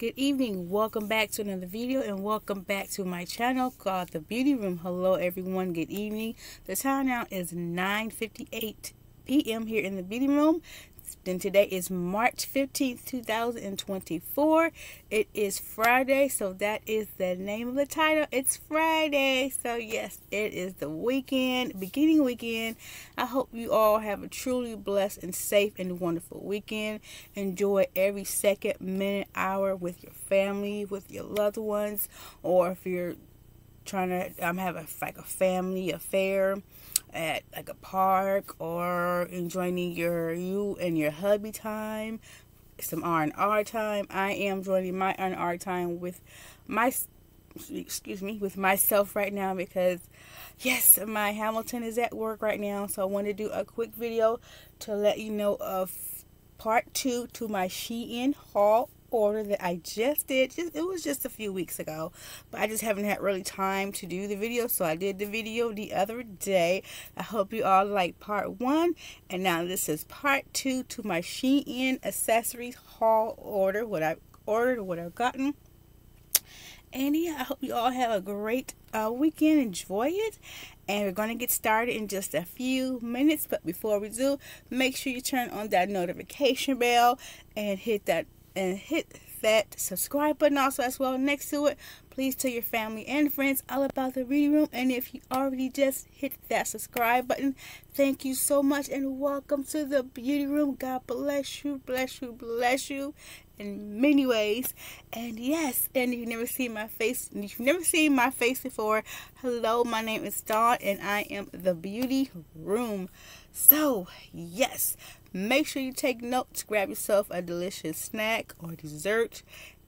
Good evening. Welcome back to another video and welcome back to my channel called The Beauty Room. Hello everyone. Good evening. The time now is 9.58 p.m. here in the Beauty Room. Then today is March 15th, 2024. It is Friday, so that is the name of the title. It's Friday. So yes, it is the weekend, beginning weekend. I hope you all have a truly blessed and safe and wonderful weekend. Enjoy every second, minute, hour with your family, with your loved ones, or if you're trying to um, have a like a family affair at like a park or enjoying your you and your hubby time some R&R time. I am joining my R&R time with my excuse me with myself right now because yes my Hamilton is at work right now so I want to do a quick video to let you know of part two to my Shein haul order that I just did. Just It was just a few weeks ago. But I just haven't had really time to do the video. So I did the video the other day. I hope you all like part one. And now this is part two to my Shein accessories haul order. What I ordered, what I've gotten. And yeah, I hope you all have a great uh, weekend. Enjoy it. And we're going to get started in just a few minutes. But before we do, make sure you turn on that notification bell and hit that and hit that subscribe button also as well. Next to it please tell your family and friends all about the reading room. And if you already just hit that subscribe button thank you so much and welcome to the beauty room. God bless you bless you bless you in many ways. And yes and if you've never seen my face if you've never seen my face before. Hello my name is dawn and i am the beauty room. So yes Make sure you take notes, grab yourself a delicious snack or dessert,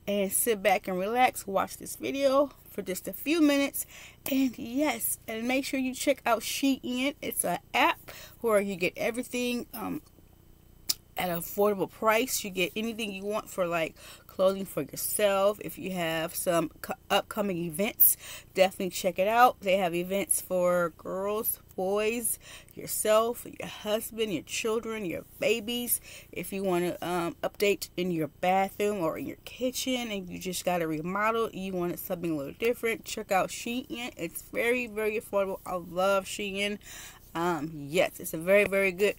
and sit back and relax. Watch this video for just a few minutes. And yes, and make sure you check out Shein. It's an app where you get everything um, at an affordable price. You get anything you want for like clothing for yourself. If you have some upcoming events, definitely check it out. They have events for girls, boys, yourself, your husband, your children, your babies. If you want to um, update in your bathroom or in your kitchen and you just got to remodel, you wanted something a little different, check out Shein. It's very, very affordable. I love Shein. Um, yes, it's a very, very good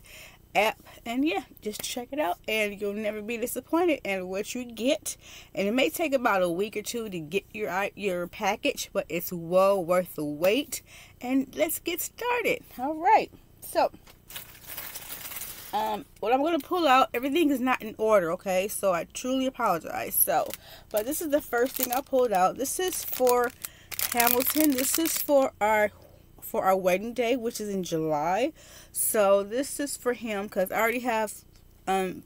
app and yeah just check it out and you'll never be disappointed in what you get and it may take about a week or two to get your your package but it's well worth the wait and let's get started. All right. So um what i'm going to pull out everything is not in order okay? So i truly apologize. So but this is the first thing i pulled out. This is for hamilton. This is for our for our wedding day, which is in July. So this is for him because I already have, um,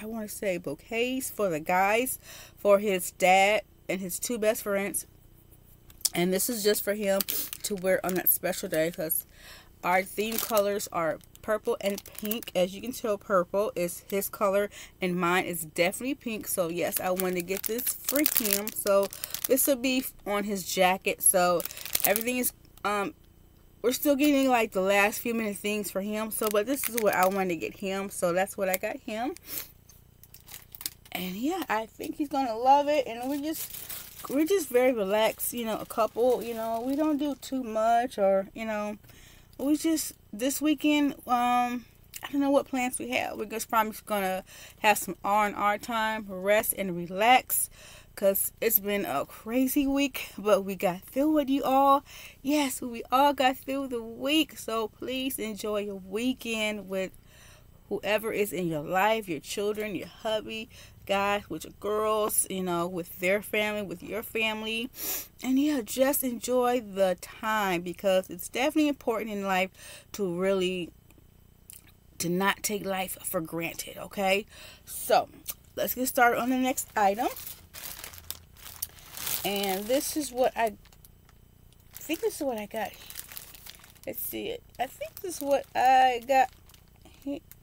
I want to say bouquets for the guys, for his dad and his two best friends. And this is just for him to wear on that special day because our theme colors are purple and pink. As you can tell, purple is his color and mine is definitely pink. So yes, I wanted to get this for him. So this will be on his jacket. So everything is um we're still getting like the last few minute things for him. So, but this is what I wanted to get him. So that's what I got him. And yeah, I think he's going to love it. And we're just, we're just very relaxed, you know, a couple, you know, we don't do too much or, you know, we just, this weekend, um, I don't know what plans we have. We're just probably going to have some R&R time, rest and relax because it's been a crazy week but we got through with you all yes we all got through the week so please enjoy your weekend with whoever is in your life your children your hubby guys with your girls you know with their family with your family and yeah just enjoy the time because it's definitely important in life to really to not take life for granted okay so let's get started on the next item and this is what I, think this is what I got. Let's see it. I think this is what I got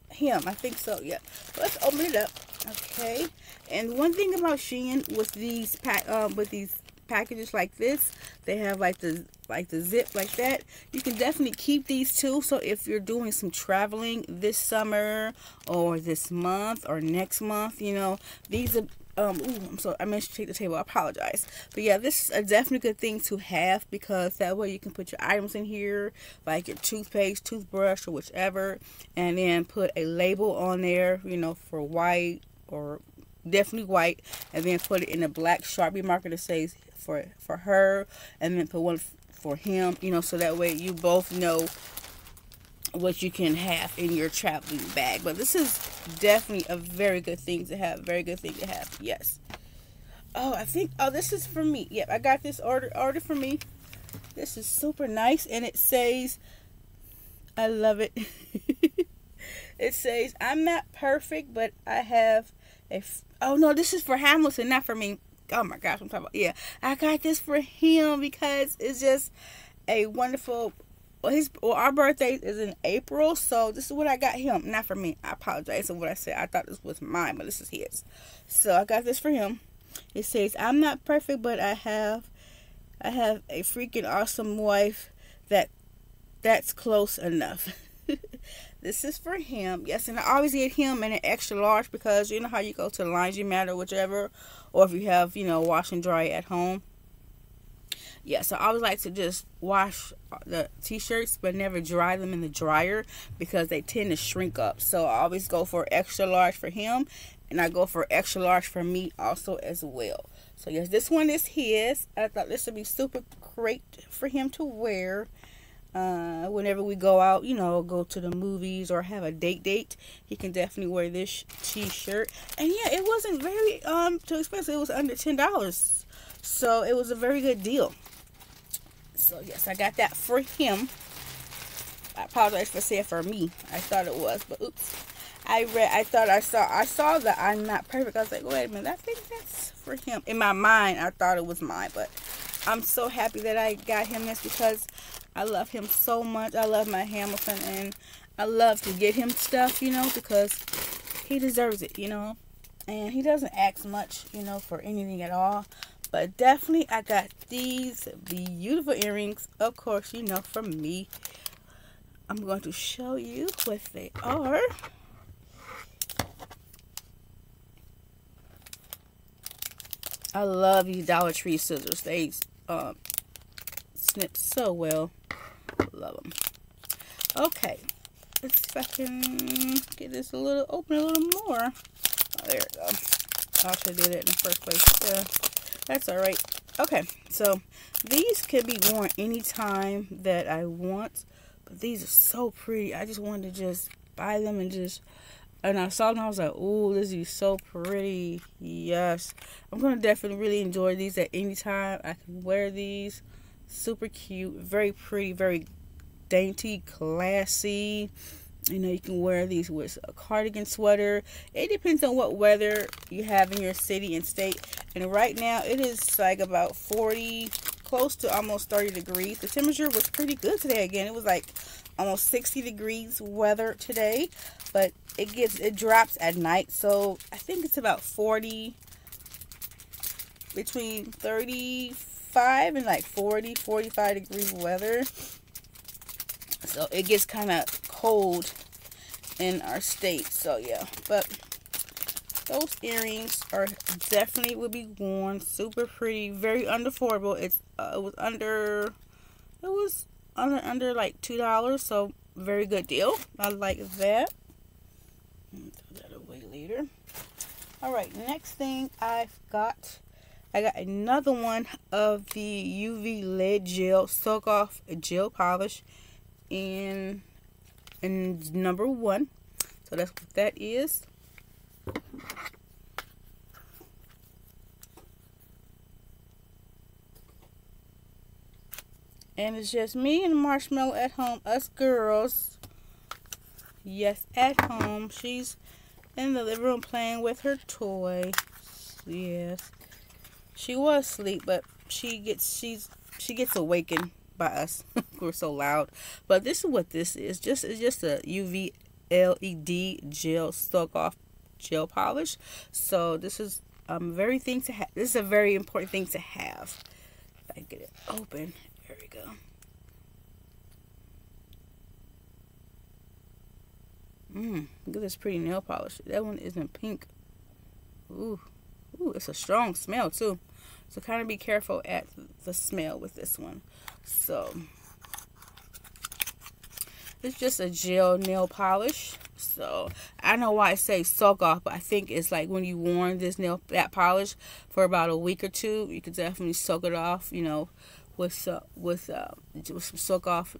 him. I think so, yeah. Let's open it up. Okay. And one thing about Shein with these pack um with these packages like this, they have like the like the zip like that. You can definitely keep these too. So if you're doing some traveling this summer or this month or next month, you know, these are um ooh, I'm sorry I meant to take the table I apologize but yeah this is a definitely good thing to have because that way you can put your items in here like your toothpaste toothbrush or whichever and then put a label on there you know for white or definitely white and then put it in a black sharpie marker that says for for her and then put one for him you know so that way you both know what you can have in your traveling bag. But this is definitely a very good thing to have. Very good thing to have. Yes. Oh, I think oh this is for me. Yep, I got this order order for me. This is super nice and it says I love it. it says I'm not perfect, but I have a oh no, this is for Hamilton, not for me. Oh my gosh, I'm talking about yeah. I got this for him because it's just a wonderful well, his well, our birthday is in April, so this is what I got him. Not for me. I apologize for what I said. I thought this was mine, but this is his. So I got this for him. It says, "I'm not perfect, but I have, I have a freaking awesome wife that, that's close enough." this is for him. Yes, and I always get him in an extra large because you know how you go to the laundromat or whichever, or if you have you know wash and dry at home. Yeah so i always like to just wash the t-shirts but never dry them in the dryer because they tend to shrink up. So i always go for extra large for him and i go for extra large for me also as well. So yes this one is his i thought this would be super great for him to wear uh, whenever we go out, you know, go to the movies or have a date date, he can definitely wear this t-shirt. And yeah, it wasn't very um too expensive. It was under ten dollars, so it was a very good deal. So yes, I got that for him. I apologize for saying for me. I thought it was, but oops. I read. I thought I saw. I saw that I'm not perfect. I was like, wait a minute. I think that's for him. In my mind, I thought it was mine, but I'm so happy that I got him this because I love him so much. I love my Hamilton, and I love to get him stuff, you know, because he deserves it, you know. And he doesn't ask much, you know, for anything at all. But definitely, I got these beautiful earrings. Of course, you know, from me. I'm going to show you what they are. I love these Dollar Tree scissors. They um, snip so well. Love them. Okay. Let's see if I can get this a little, open a little more. Oh, there we go. I should have did it in the first place. Yeah. That's alright. Okay, so these can be worn anytime that I want. But these are so pretty. I just wanted to just buy them and just... And I saw them, I was like, oh, this is so pretty. Yes. I'm going to definitely really enjoy these at any time. I can wear these. Super cute. Very pretty. Very dainty. Classy. You know, you can wear these with a cardigan sweater. It depends on what weather you have in your city and state. And right now, it is like about 40, close to almost 30 degrees. The temperature was pretty good today again. It was like almost 60 degrees weather today. But it gets, it drops at night. So I think it's about 40, between 35 and like 40, 45 degrees weather. So it gets kind of cold in our state. So yeah, but those earrings are definitely will be worn. Super pretty, very unaffordable. It's uh, it was under it was under under like two dollars, so very good deal. I like that. Throw that away later. All right, next thing I've got. I got another one of the UV LED Gel Soak Off Gel Polish in and number one. So that's what that is. And it's just me and Marshmallow at home, us girls. Yes, at home. She's in the living room playing with her toy. Yes. She was asleep, but she gets she's she gets awakened by us. We're so loud. But this is what this is. Just it's just a UV LED gel soak off gel polish. So this is um very thing to have. This is a very important thing to have. If I get it open, there we go. Mmm, look at this pretty nail polish. That one isn't pink. Ooh, Ooh, it's a strong smell too. So kind of be careful at the smell with this one. So it's just a gel nail polish. So I know why I say soak off, but I think it's like when you warm this nail that polish for about a week or two, you can definitely soak it off. You know, with uh, with uh, with some soak off,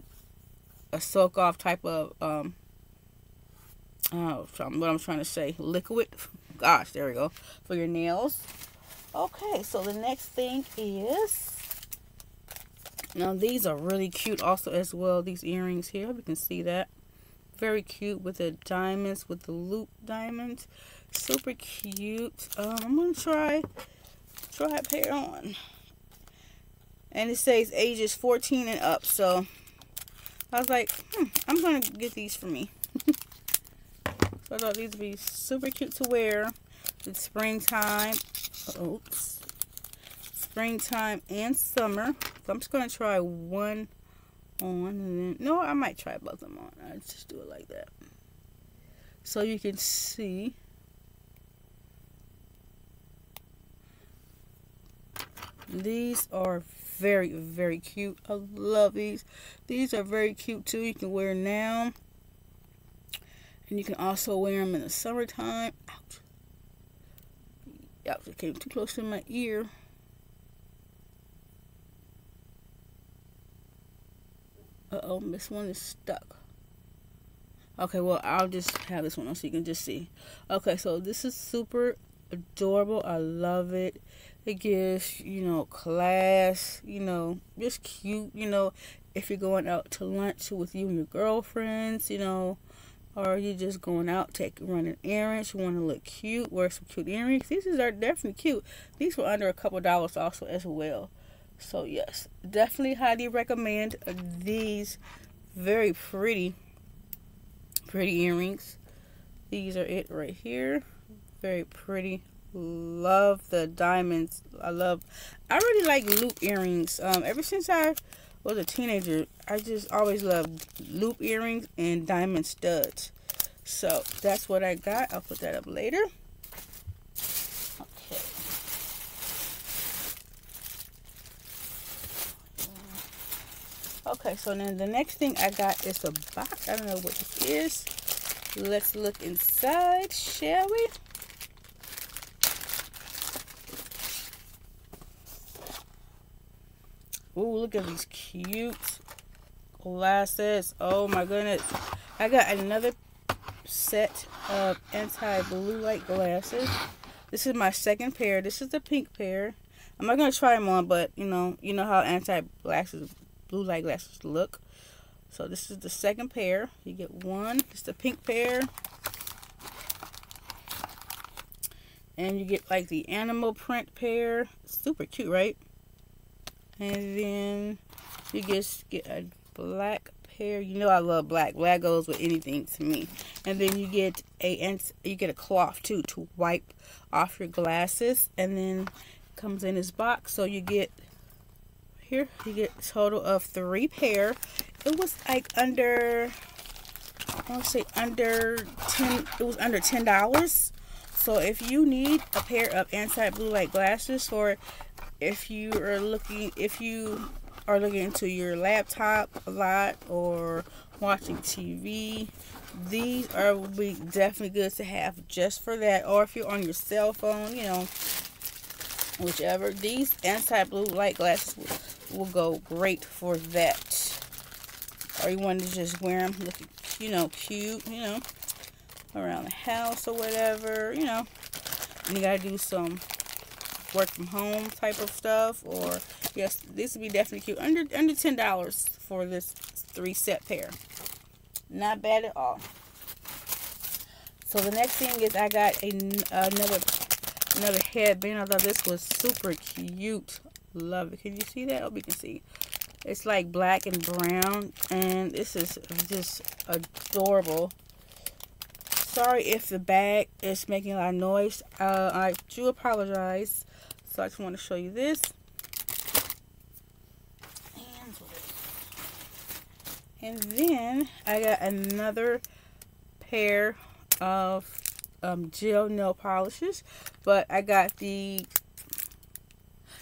a soak off type of um. Oh, what I'm trying to say, liquid. Gosh, there we go for your nails. Okay, so the next thing is now these are really cute also as well. These earrings here, you can see that. Very cute with the diamonds, with the loop diamonds. Super cute. Um, I'm going to try, try a pair on. And it says ages 14 and up. So I was like, hmm, I'm going to get these for me. so I thought these would be super cute to wear. It's springtime. Oops springtime and summer. So I'm just going to try one on and then, no, I might try both of them on. I just do it like that. So you can see. These are very, very cute. I love these. These are very cute too. You can wear now. And you can also wear them in the summertime. Ouch. Ouch, it came too close to my ear. Uh-oh, this one is stuck. Okay, well, I'll just have this one on so you can just see. Okay, so this is super adorable. I love it. It gives, you know, class, you know, just cute, you know, if you're going out to lunch with you and your girlfriends, you know, or you're just going out, take running errands, you want to look cute, wear some cute earrings. These are definitely cute. These were under a couple dollars also as well. So yes, definitely highly recommend these very pretty, pretty earrings. These are it right here. Very pretty. Love the diamonds. I love, I really like loop earrings. Um, ever since I was a teenager, I just always loved loop earrings and diamond studs. So that's what I got. I'll put that up later. Okay, Okay, so then the next thing I got is a box. I don't know what this is. Let's look inside, shall we? Ooh, look at these cute glasses. Oh my goodness. I got another set of anti-blue light glasses. This is my second pair. This is the pink pair. I'm not going to try them on, but you know, you know how anti-glasses blue light glasses look. So this is the second pair. You get one. It's the pink pair. And you get like the animal print pair. Super cute, right? And then you just get a black pair. You know I love black. Black goes with anything to me. And then you get a you get a cloth too to wipe off your glasses. And then comes in this box. So you get here you get total of three pair it was like under i want to say under 10 it was under ten dollars so if you need a pair of anti-blue light glasses or if you are looking if you are looking into your laptop a lot or watching TV these are will be definitely good to have just for that or if you're on your cell phone you know whichever these anti-blue light glasses will go great for that. Or you want to just wear them looking, you know, cute, you know, around the house or whatever, you know. And you got to do some work from home type of stuff. Or, yes, this would be definitely cute. Under, under $10 for this three set pair. Not bad at all. So the next thing is I got a, another another headband. I thought this was super cute. Love it. Can you see that? Hope you can see. It's like black and brown. And this is just adorable. Sorry if the bag is making a lot of noise. Uh, I do apologize. So I just want to show you this. And then I got another pair of um, gel nail polishes. But I got the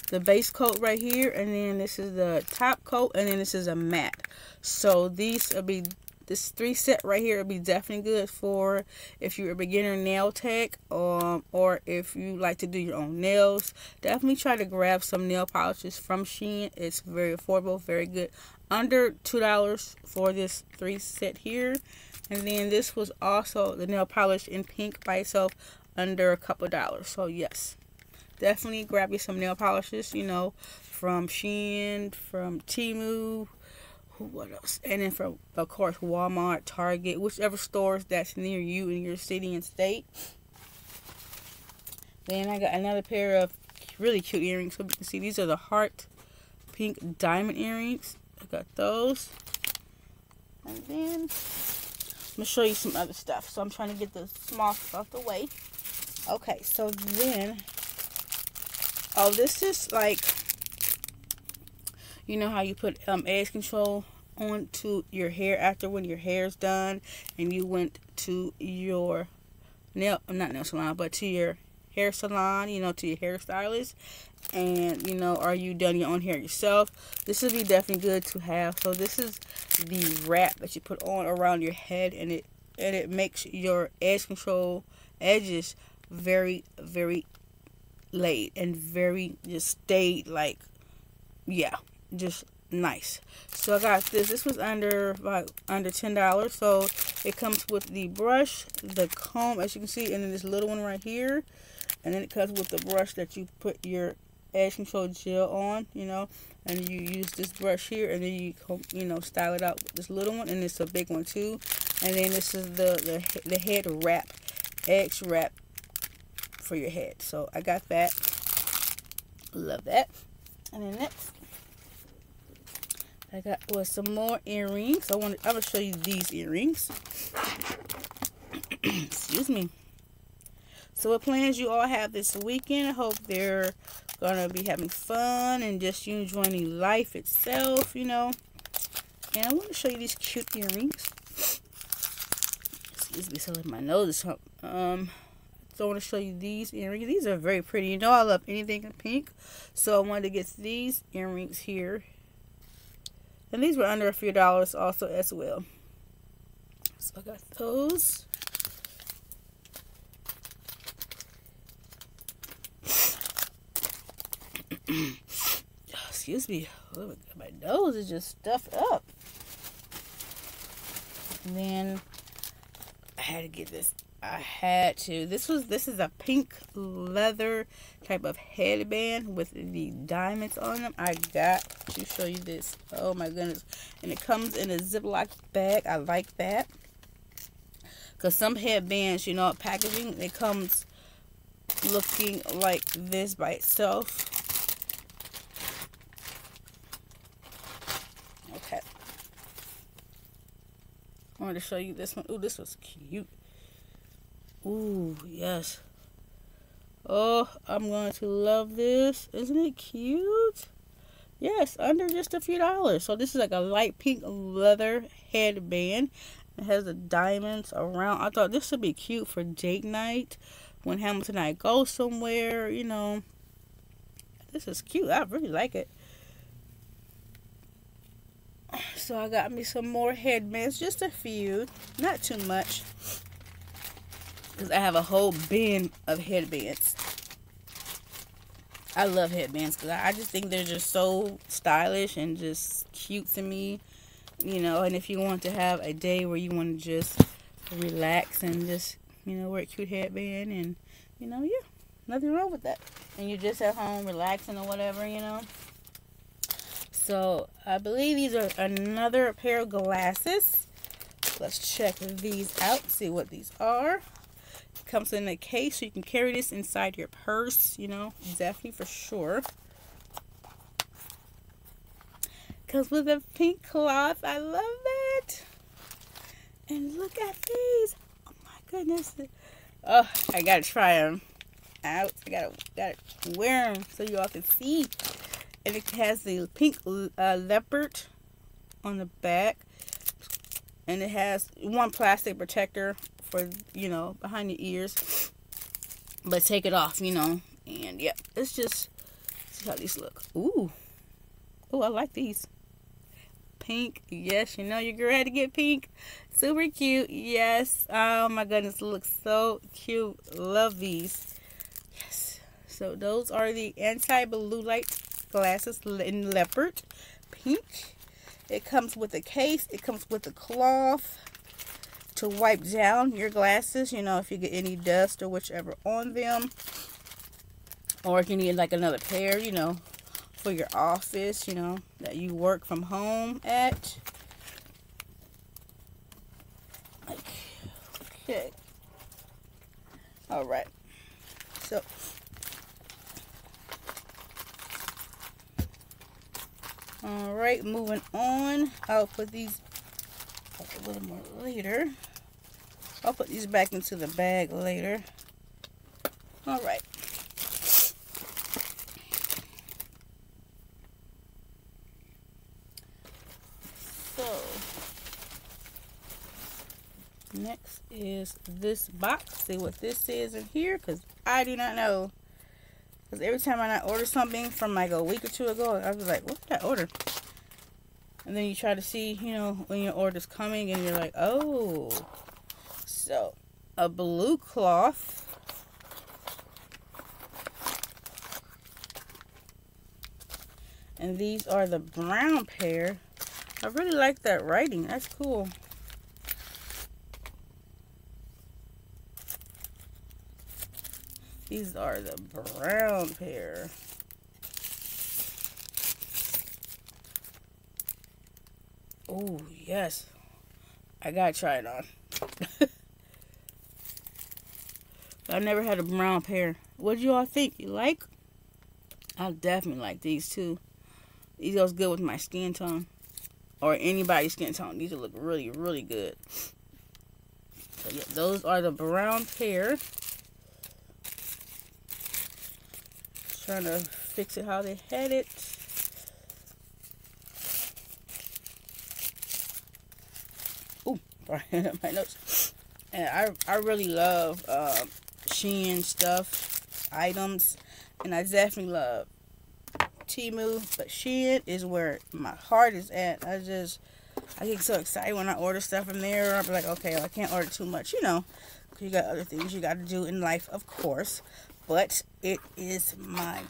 the base coat right here and then this is the top coat and then this is a matte so these will be this three set right here would be definitely good for if you're a beginner nail tech um, or if you like to do your own nails. Definitely try to grab some nail polishes from Shein. It's very affordable very good. Under two dollars for this three set here. And then this was also the nail polish in pink by itself under a couple dollars. So yes definitely grab you some nail polishes, you know, from Shein, from Temu, what else? And then from, of course, Walmart, Target, whichever stores that's near you in your city and state. Then I got another pair of really cute earrings. So you can see these are the heart pink diamond earrings. I got those. And then I'm to show you some other stuff. So I'm trying to get the small stuff away. Okay, so then Oh, this is like, you know how you put um, edge control onto your hair after when your hair's done and you went to your nail, not nail salon, but to your hair salon, you know, to your hairstylist, and you know, are you done your own hair yourself? This would be definitely good to have. So this is the wrap that you put on around your head, and it and it makes your edge control edges very very laid and very just stayed like yeah just nice. So i got this. This was under about under ten dollars. So it comes with the brush the comb as you can see and then this little one right here. And then it comes with the brush that you put your edge control gel on you know. And you use this brush here and then you you know style it out with this little one and it's a big one too. And then this is the the, the head wrap edge wrap for your head. So I got that. Love that. And then next, I got was some more earrings. I want I'm gonna show you these earrings. Excuse me. So what plans you all have this weekend? I hope they're gonna be having fun and just you enjoying life itself, you know. And I want to show you these cute earrings. Excuse me, so my nose is um so I want to show you these earrings. These are very pretty. You know I love anything in pink. So I wanted to get these earrings here. And these were under a few dollars also as well. So I got those. Excuse me. Oh, my nose is just stuffed up. And then I had to get this I had to. This was this is a pink leather type of headband with the diamonds on them. I got to show you this. Oh my goodness. And it comes in a Ziploc bag. I like that. Because some headbands, you know, packaging, it comes looking like this by itself. Okay. I wanted to show you this one. Oh, this was cute. Ooh, yes. Oh, I'm going to love this. Isn't it cute? Yes, under just a few dollars. So this is like a light pink leather headband. It has the diamonds around. I thought this would be cute for date night. When Hamilton and I go somewhere, you know. This is cute. I really like it. So I got me some more headbands. Just a few. Not too much because I have a whole bin of headbands. I love headbands because I just think they're just so stylish and just cute to me. You know, and if you want to have a day where you want to just relax and just, you know, wear a cute headband and, you know, yeah, nothing wrong with that. And you're just at home relaxing or whatever, you know. So, I believe these are another pair of glasses. Let's check these out, see what these are comes in a case so you can carry this inside your purse you know definitely for sure. Because with a pink cloth i love it. And look at these. Oh my goodness. Oh i gotta try them out. I gotta gotta wear them so you all can see. And it has the pink uh, leopard on the back and it has one plastic protector for, you know, behind your ears. But take it off, you know. And, yeah, it's just, see how these look. Ooh. Ooh, I like these. Pink. Yes, you know you're ready to get pink. Super cute. Yes. Oh, my goodness. Looks so cute. Love these. Yes. So, those are the anti-blue light glasses in leopard pink. It comes with a case. It comes with a cloth to wipe down your glasses, you know, if you get any dust or whichever on them. Or if you need like another pair, you know, for your office, you know, that you work from home at. Okay. All right. So, all right, moving on. I'll put these a little more later. I'll put these back into the bag later. All right. So, next is this box. See what this is in here, because I do not know. Because every time I order something from like a week or two ago, I was like, what did I order? And then you try to see, you know, when your order's coming and you're like, oh. So, a blue cloth. And these are the brown pair. I really like that writing. That's cool. These are the brown pair. Oh, yes. I gotta try it on. I never had a brown pair. What do you all think? You like? I definitely like these too. These goes good with my skin tone. Or anybody's skin tone. These will look really, really good. So yeah, those are the brown pair. Trying to fix it how they had it. Ooh, my notes. And I, I really love uh, Shein stuff, items, and I definitely love Temu, but Shein is where my heart is at. I just, I get so excited when I order stuff from there. I'm like, okay, I can't order too much, you know, you got other things you got to do in life, of course. But it is my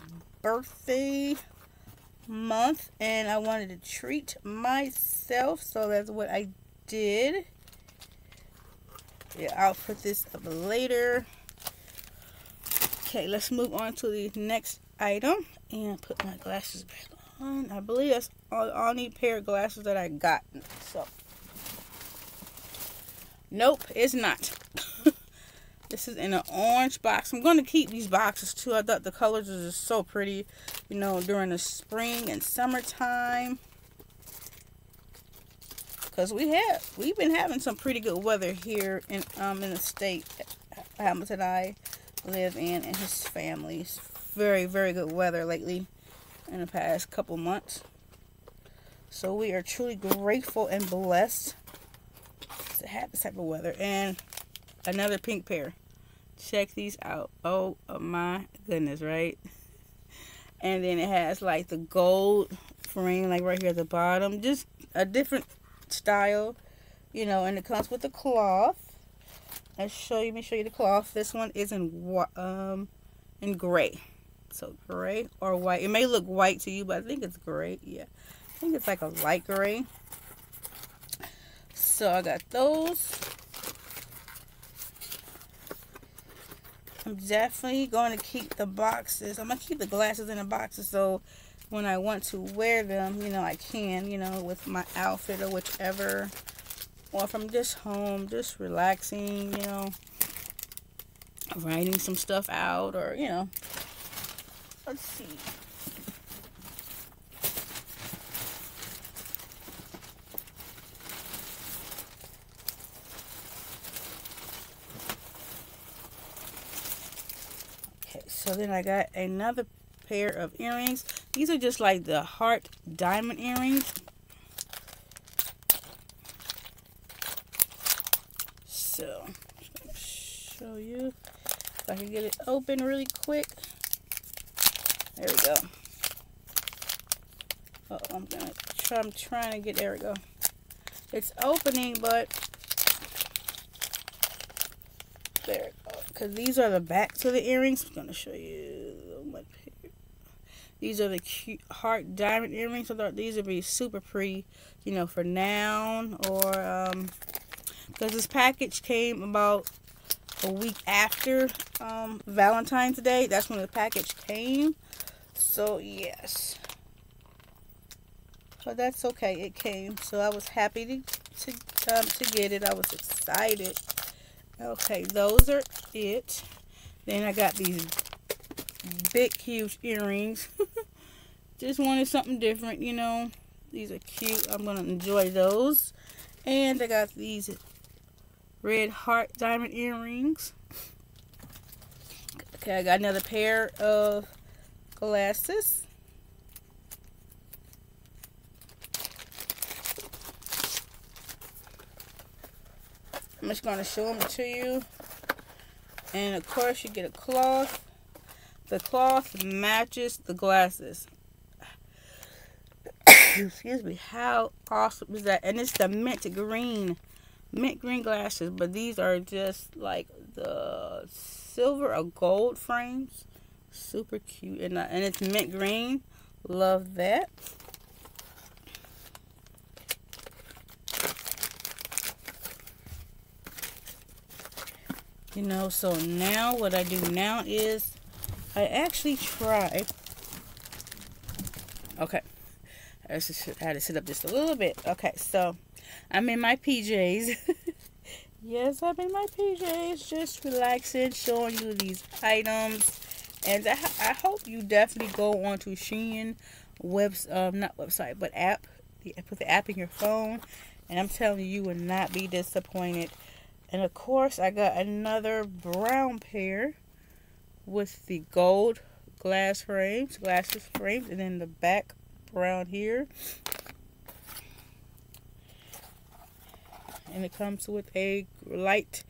birthday month, and I wanted to treat myself, so that's what I did. Yeah i'll put this up later. Okay let's move on to the next item and put my glasses back on. I believe that's all only pair of glasses that i got so. Nope it's not this is in an orange box. I'm going to keep these boxes too. I thought the colors are just so pretty you know during the spring and summertime. Because we have we've been having some pretty good weather here in um in the state. Hamilton I live in and his family's very very good weather lately in the past couple months. So we are truly grateful and blessed to have this type of weather. And another pink pair check these out oh, oh my goodness right and then it has like the gold frame like right here at the bottom just a different style, you know, and it comes with a cloth. Let's show you, let me show you the cloth. This one is in um in gray. So gray or white. It may look white to you, but I think it's gray. Yeah. I think it's like a light gray. So I got those. I'm definitely going to keep the boxes. I'm going to keep the glasses in the boxes so when I want to wear them, you know, I can, you know, with my outfit or whichever. Or if I'm just home, just relaxing, you know, writing some stuff out or, you know. Let's see. Okay, so then I got another pair of earrings. These are just like the heart diamond earrings. So, show you if I can get it open really quick. There we go. Oh, I'm gonna try. I'm trying to get. There we go. It's opening, but there. Because these are the back to the earrings. I'm gonna show you these are the cute heart diamond earrings. Thought these would be super pretty, you know, for now or um, because this package came about a week after um, Valentine's Day. That's when the package came. So yes, but that's okay. It came, so I was happy to to um, to get it. I was excited. Okay, those are it. Then I got these big, huge earrings. Just wanted something different, you know. These are cute. I'm going to enjoy those. And I got these red heart diamond earrings. Okay, I got another pair of glasses. I'm just going to show them to you. And of course you get a cloth. The cloth matches the glasses. Excuse me. How awesome is that? And it's the mint green. Mint green glasses. But these are just like the silver or gold frames. Super cute. And, uh, and it's mint green. Love that. You know, so now what I do now is I actually try. Okay. I just had to sit up just a little bit. Okay, so I'm in my PJs. yes, I'm in my PJs, just relaxing, showing you these items. And I, I hope you definitely go onto Shein webs um not website but app. Put the app in your phone, and I'm telling you, you will not be disappointed. And of course, I got another brown pair with the gold glass frames, glasses frames, and then the back brown here. And it comes with a light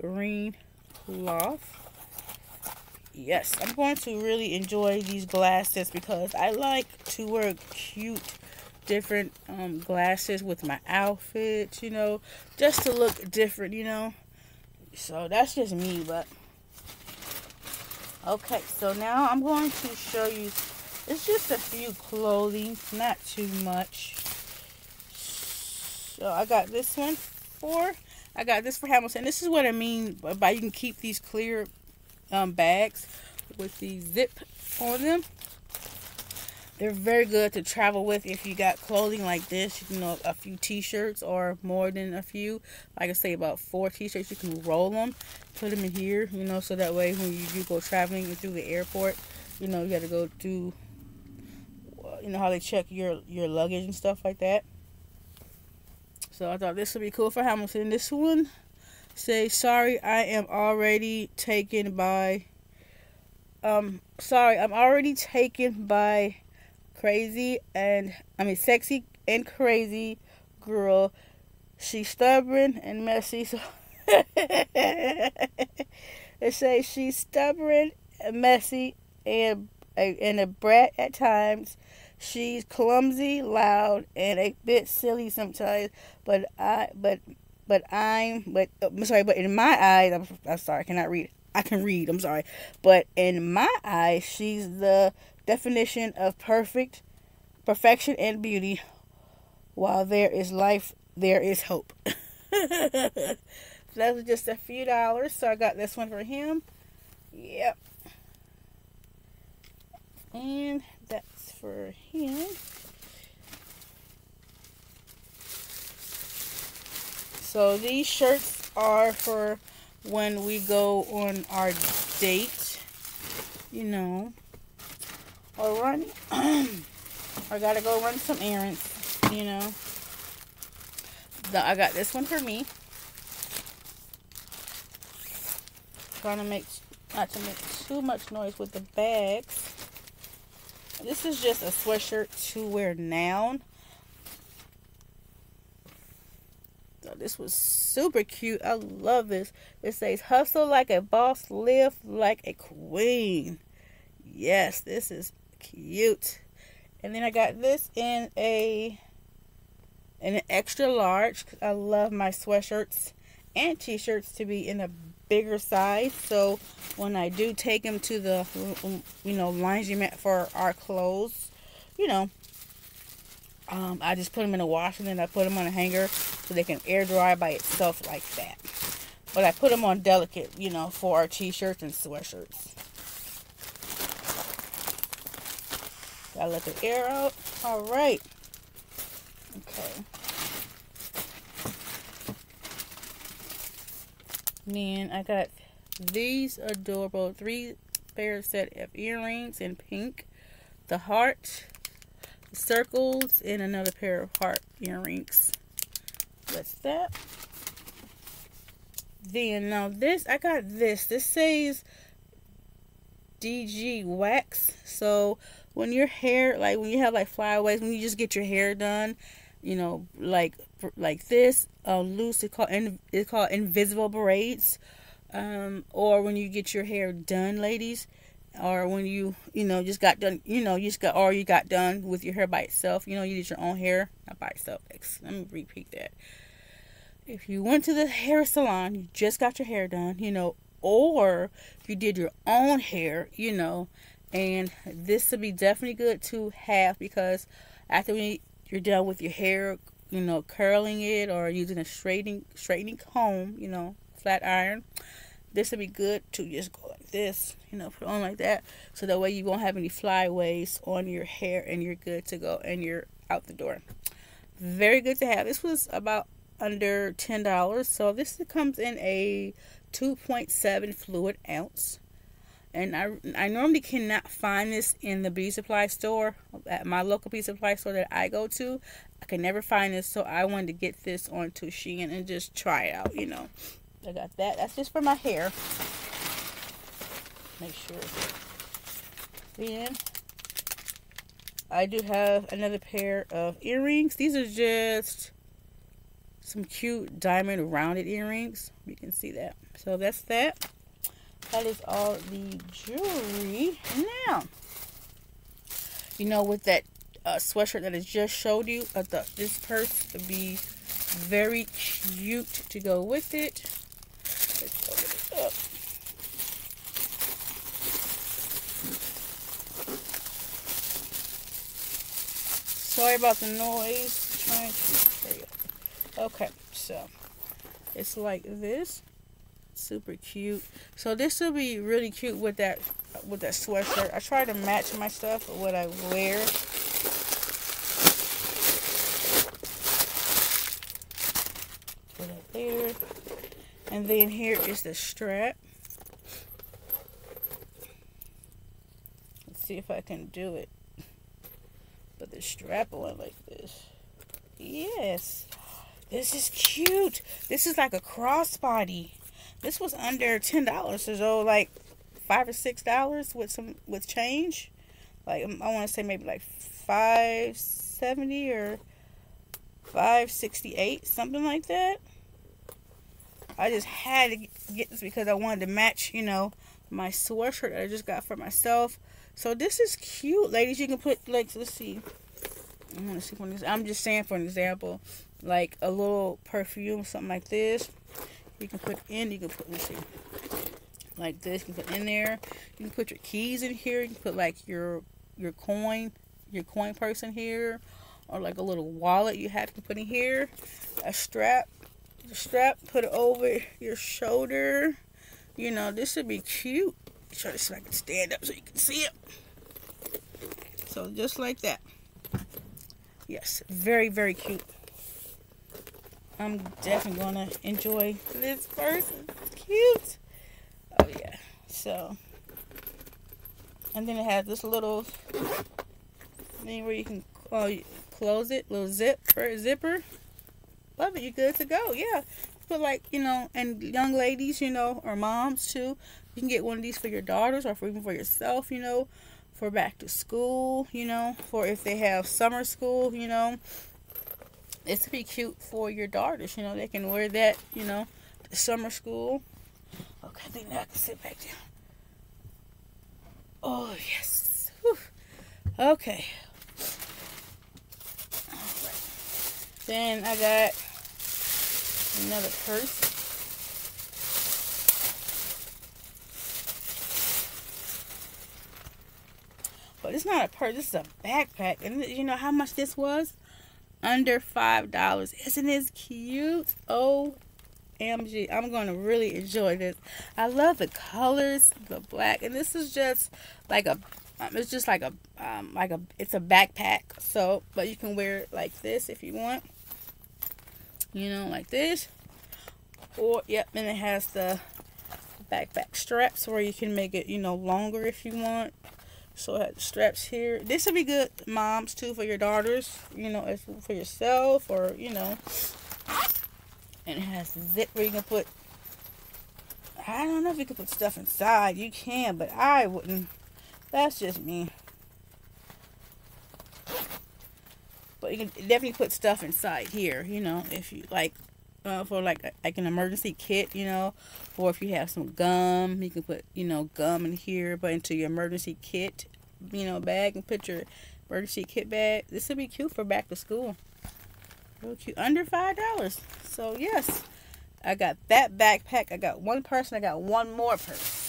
green cloth. Yes, I'm going to really enjoy these glasses because I like to wear cute different um, glasses with my outfits, you know, just to look different, you know. So that's just me, but okay. So now I'm going to show you. It's just a few clothing, not too much. So I got this one for. I got this for Hamilton. This is what I mean by you can keep these clear um, bags with the zip on them. They're very good to travel with if you got clothing like this. You know, a few t-shirts or more than a few. Like I say, about four t-shirts. You can roll them, put them in here, you know, so that way when you do go traveling through the airport, you know, you got to go do, you know, how they check your, your luggage and stuff like that. So I thought this would be cool for Hamilton. This one say, sorry, I am already taken by, um, sorry, I'm already taken by crazy and I mean sexy and crazy girl. She's stubborn and messy. So it says she's stubborn, and messy, and and a brat at times. She's clumsy, loud, and a bit silly sometimes. But I, but, but I'm, but I'm sorry. But in my eyes, I'm, I'm sorry, I cannot read. I can read. I'm sorry, but in my eyes, she's the definition of perfect, perfection, and beauty. While there is life, there is hope. that was just a few dollars, so I got this one for him. Yep. And that's for him. So these shirts are for when we go on our date. You know, or run I gotta go run some errands, you know. I got this one for me. Trying to make not to make too much noise with the bags. This is just a sweatshirt to wear now. this was super cute. I love this. It says, hustle like a boss, live like a queen. Yes, this is cute. And then I got this in a in an extra large. I love my sweatshirts and t-shirts to be in a bigger size. So when I do take them to the you know laundromat for our clothes, you know, um, I just put them in a wash and then I put them on a hanger so they can air dry by itself like that. But I put them on delicate, you know, for our t-shirts and sweatshirts. Gotta let the air out. All right. Okay. Then I got these adorable three pair set of earrings in pink. The heart, the circles, and another pair of heart earrings. What's that? Then now this I got this. This says DG wax. So when your hair like when you have like flyaways when you just get your hair done you know like like this uh, loose it's called it's called invisible braids um, or when you get your hair done ladies or when you you know just got done you know you just got or you got done with your hair by itself you know you did your own hair not by itself let me repeat that. If you went to the hair salon you just got your hair done you know or you did your own hair you know and this would be definitely good to have because after you're done with your hair you know curling it or using a straightening straightening comb you know flat iron this would be good to just go like this you know put on like that. So that way you won't have any flyaways on your hair and you're good to go and you're out the door. Very good to have. This was about under ten dollars. So this comes in a 2.7 fluid ounce and I, I normally cannot find this in the beauty supply store at my local beauty supply store that I go to. I can never find this, so I wanted to get this onto Shein and just try it out. You know, I got that. That's just for my hair. Make sure. Then I do have another pair of earrings. These are just some cute diamond rounded earrings. You can see that. So that's that that is all the jewelry. Now, you know, with that uh, sweatshirt that I just showed you, I thought this purse would be very cute to go with it. Let's open it up. Sorry about the noise. Trying to. Okay, so it's like this super cute. So this will be really cute with that with that sweatshirt. I try to match my stuff with what i wear. Put it there. And then here is the strap. Let's see if i can do it. But the strap on like this. Yes. This is cute. This is like a crossbody this was under ten dollars, so like five or six dollars with some with change. Like um, I want to say maybe like five seventy or five sixty eight, something like that. I just had to get this because I wanted to match, you know, my sweatshirt that I just got for myself. So this is cute, ladies. You can put like let's see. I'm gonna see one. I'm just saying for an example, like a little perfume, something like this you can put in, you can put, let's see, like this, you can put in there. You can put your keys in here. You can put like your, your coin, your coin purse in here. Or like a little wallet you have to put in here. A strap, the strap, put it over your shoulder. You know, this would be cute. Try to if I can stand up so you can see it. So just like that. Yes, very, very cute. I'm definitely gonna enjoy this purse. It's cute. Oh yeah. So and then it has this little thing where you can close it, little zip for zipper. Love it. You're good to go. Yeah. But like you know, and young ladies, you know, or moms too, you can get one of these for your daughters or for even for yourself. You know, for back to school. You know, for if they have summer school. You know, it's to be cute for your daughters. You know, they can wear that. You know, summer school. Okay, I think now I can sit back down. Oh yes. Whew. Okay. Then I got another purse. But it's not a purse. This is a backpack. And you know how much this was? Under $5. Isn't this cute? OMG. I'm going to really enjoy this. I love the colors, the black. And this is just like a, um, it's just like a, um, like a, it's a backpack. So, but you can wear it like this if you want. You know, like this. Or, yep, and it has the backpack straps where you can make it, you know, longer if you want. So it straps here. This would be good, moms, too, for your daughters. You know, as for yourself or, you know. And it has zip where you can put... I don't know if you can put stuff inside. You can, but I wouldn't. That's just me. But you can definitely put stuff inside here, you know, if you like uh, for like like an emergency kit, you know, or if you have some gum, you can put you know gum in here, but into your emergency kit, you know, bag and put your emergency kit bag. This would be cute for back to school. Real cute, under five dollars. So yes, I got that backpack. I got one person. I got one more purse.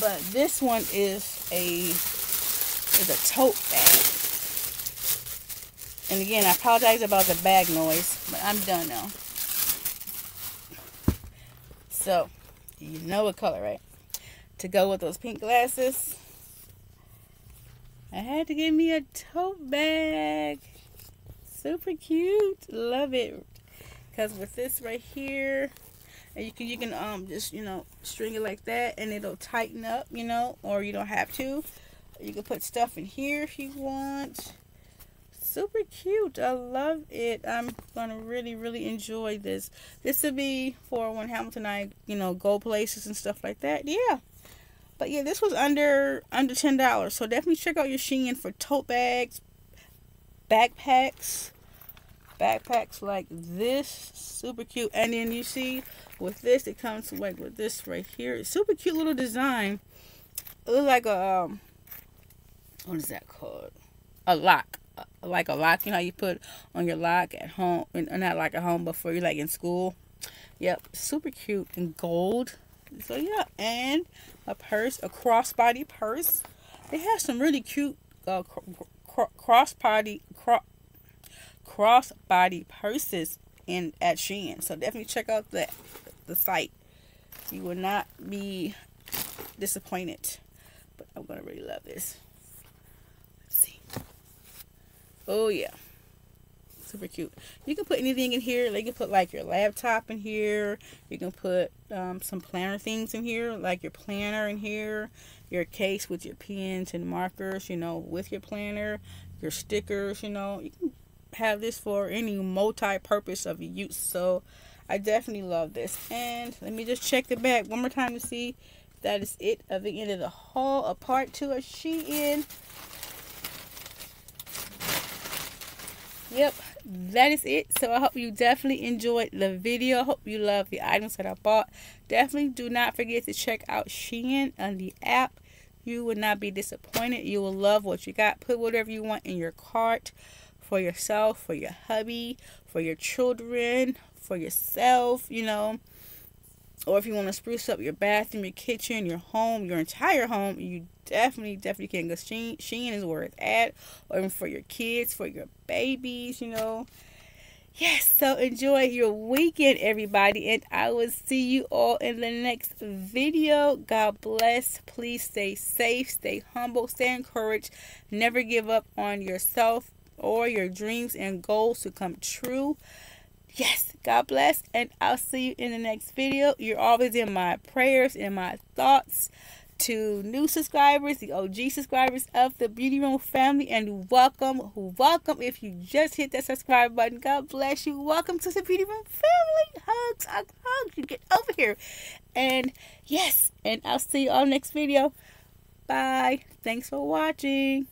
But this one is a is a tote bag. And again, I apologize about the bag noise, but I'm done now. So, you know what color, right? To go with those pink glasses, I had to get me a tote bag. Super cute. Love it. Because with this right here, and you can you can um just you know string it like that and it'll tighten up you know or you don't have to you can put stuff in here if you want super cute. I love it. I'm gonna really, really enjoy this. This would be for when Hamilton and I, you know, go places and stuff like that. Yeah. But yeah, this was under under ten dollars. So definitely check out your Shein for tote bags, backpacks, backpacks like this. Super cute. And then you see with this, it comes like with this right here. Super cute little design. It looks like a um, what is that called? A lock like a lock, you know, you put on your lock at home, and not like at home, but for you like in school. Yep, super cute in gold. So yeah, and a purse, a crossbody purse. They have some really cute uh, cr crossbody cro crossbody purses in at Shein. So definitely check out the the site. You will not be disappointed. But I'm gonna really love this. Oh yeah. Super cute. You can put anything in here. You can put like your laptop in here. You can put um, some planner things in here, like your planner in here, your case with your pens and markers, you know, with your planner, your stickers, you know. You can have this for any multi-purpose of use. So I definitely love this. And let me just check the back one more time to see that is it of the end of the haul. A part two of Shein. Yep that is it. So i hope you definitely enjoyed the video. Hope you love the items that i bought. Definitely do not forget to check out shein on the app. You will not be disappointed. You will love what you got. Put whatever you want in your cart for yourself for your hubby for your children for yourself you know or if you want to spruce up your bathroom, your kitchen, your home, your entire home, you definitely, definitely can go. Shein, Shein is where it's at. Or even for your kids, for your babies, you know. Yes, so enjoy your weekend, everybody. And I will see you all in the next video. God bless. Please stay safe, stay humble, stay encouraged. Never give up on yourself or your dreams and goals to come true yes god bless and i'll see you in the next video. You're always in my prayers and my thoughts. To new subscribers the og subscribers of the beauty room family and welcome welcome. If you just hit that subscribe button god bless you. Welcome to the beauty room family. Hugs hugs hugs. You get over here. And yes and i'll see you all next video. Bye. Thanks for watching